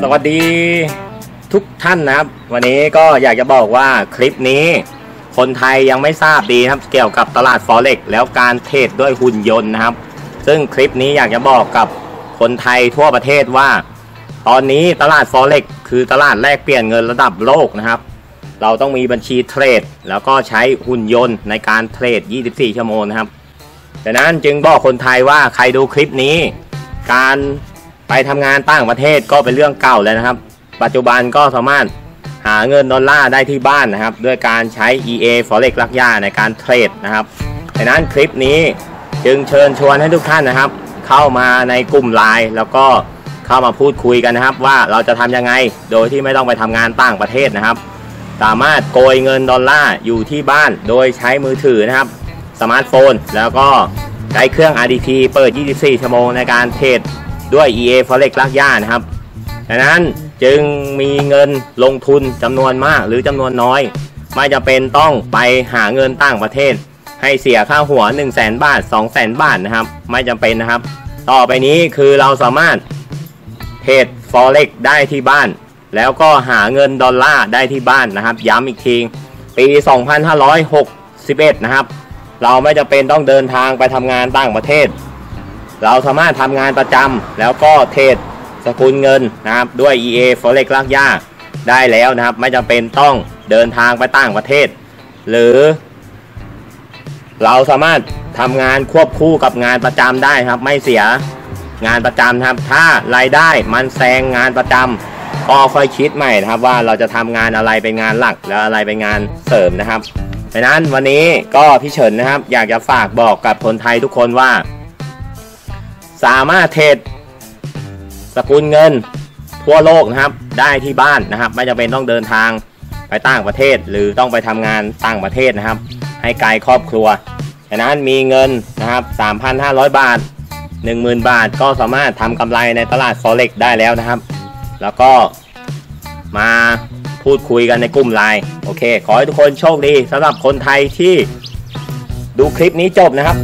สวัสดีทุกท่านนะครับ วันนี้ก็อยากจะบอกว่าคลิปนี้ คนไทยยังไม่ทราบดีครับ เกี่ยวกับตลาดฟอเร็กแล้วการเทรดด้วยหุ่นยนต์นะครับ ซึ่งคลิปนี้อยากจะบอกกับคนไทยทั่วประเทศว่า ตอนนี้ตลาดฟอเร็กคือตลาดแลกเปลี่ยนเงินระดับโลกนะครับ เราต้องมีบัญชีเทรด แล้วก็ใช้หุ่นยนต์ในการเทรด 24 ชั่วโมงนะครับดังนั้นจึงบอกคนไทยว่าใครดูคลิปนี้ การไปทำงานต่างประเทศก็เป็นเรื่องเก่าแล้วนะครับ ปัจจุบันก็สามารถหาเงินดอลลาร์ได้ที่บ้านนะครับ ด้วยการใช้ EA Forex ลักย่าในการเทรดนะครับดังนั้นคลิปนี้จึงเชิญชวนให้ทุกท่านนะครับ เข้ามาในกลุ่มไลน์แล้วก็เข้ามาพูดคุยกันนะครับ ว่าเราจะทำยังไงโดยที่ไม่ต้องไปทำงานต่างประเทศนะครับ สามารถโกยเงินดอลลาร์อยู่ที่บ้านโดยใช้มือถือนะครับสมาร์ทโฟนแล้วก็ ใช้เครื่อง RDP เปิด 24 ชั่วโมงในการเทรดด้วย EA Forex ลักย่านะครับดังนั้นจึงมีเงินลงทุนจำนวนมากหรือจำนวนน้อย ไม่จำเป็นต้องไปหาเงินต่างประเทศ ให้เสียค่าหัว 1 0 0 0 0แบาท2 0 0 0 0 0 บาทนะครับ ไม่จำเป็นนะครับ ต่อไปนี้คือเราสามารถเทรด Forex ได้ที่บ้าน แล้วก็หาเงินดอลลาร์ได้ที่บ้านนะครับ ย้ำอีกที ปี 2561 นะครับ เราไม่จำเป็นต้องเดินทางไปทำงานต่างประเทศ เราสามารถทำงานประจำแล้วก็เทรดสกุลเงินนะครับด้วย EA Forex ลากยากได้แล้วนะครับ ไม่จำเป็นต้องเดินทางไปต่างประเทศ หรือ เราสามารถทำงานควบคู่กับงานประจำได้ครับ ไม่เสียงานประจำนะครับ ถ้ารายได้มันแซงงานประจำก็ค่อยคิดใหม่นะครับ ว่าเราจะทำงานอะไรเป็นงานหลัก แล้วอะไรเป็นงานเสริมนะครับ ดังนั้นวันนี้ก็พี่เฉินนะครับ อยากจะฝากบอกกับคนไทยทุกคนว่า สามารถเทรดสกุลเงินทั่วโลกนะครับ ได้ที่บ้านนะครับ ไม่จำเป็นต้องเดินทางไปต่างประเทศ หรือต้องไปทำงานต่างประเทศนะครับ ให้ไกลครอบครัวดังนั้นมีเงินนะครับ 3,500 บาท 10,000 บาทก็สามารถทำกำไรในตลาด Forex ได้แล้วนะครับ แล้วก็มา พูดคุยกันในกลุ่มไลน์โอเค ขอให้ทุกคนโชคดีสำหรับคนไทยที่ดูคลิปนี้จบนะครับ